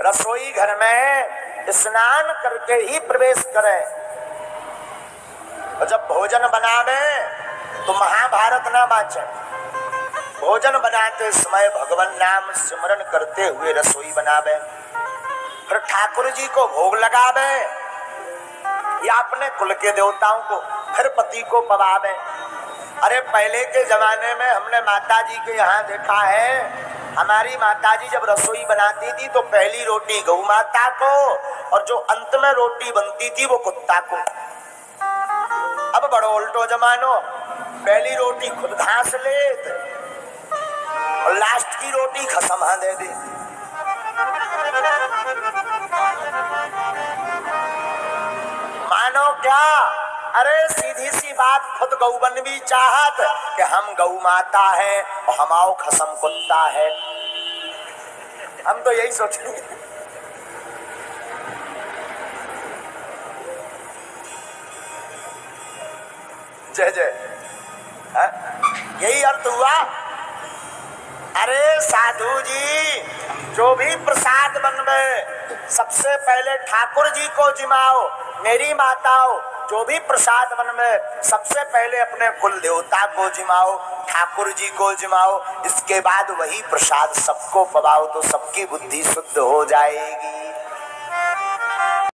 रसोई घर में स्नान करके ही प्रवेश करें। जब भोजन बनावे तो महाभारत ना बाचे। भोजन बनाते समय भगवान नाम स्मरण करते हुए रसोई बनावे। फिर ठाकुर जी को भोग लगावे। या अपने कुल के देवताओं को, फिर पति को पवावे। अरे पहले के जमाने में हमने माता जी के यहाँ देखा है हमारी माता जी जब रसोई बनाती थी तो पहली रोटी गौ माता को और जो अंत में रोटी बनती थी वो कुत्ता को। अब बड़ो उल्टो जमानो, पहली रोटी खुद घास लेत और लास्ट की रोटी खसमा दे दे। मानो क्या? अरे सीधी सी बात खुद गौबन भी चाहत कि हम गौ माता है और हमाओ खसम कुत्ता है। हम तो यही सोचेंगे जय जय। हाँ? यही अर्थ हुआ? अरे साधु जी, जो भी प्रसाद बनवे, सबसे पहले ठाकुर जी को जिमाओ, मेरी माताओं जो भी प्रसाद बनवे सबसे पहले अपने कुल देवता को जिमाओ, ठाकुर जी को जिमाओ, इसके बाद वही प्रसाद सबको पवाओ तो सबकी बुद्धि शुद्ध हो जाएगी।